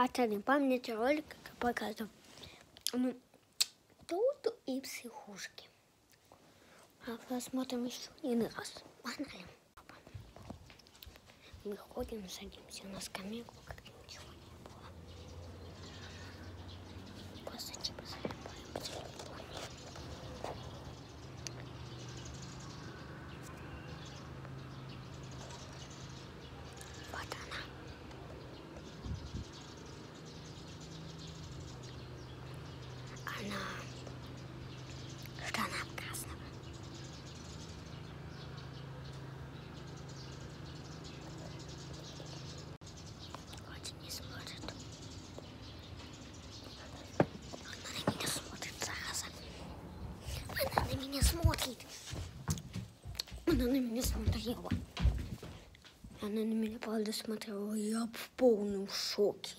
Хотя не помните ролик, как показывал. Ну, тут и психушки. А посмотрим еще один раз. Погнали. Мы ходим, садимся на скамейку, как Она в штанах красного. Вроде не смотрит. Она на меня смотрит, зараза. Она на меня смотрит. Она на меня смотрела. Она на меня, правда, смотрела. Я в полном шоке.